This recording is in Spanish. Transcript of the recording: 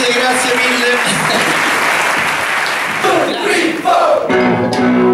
Grazie, grazie mille. Two, three, four.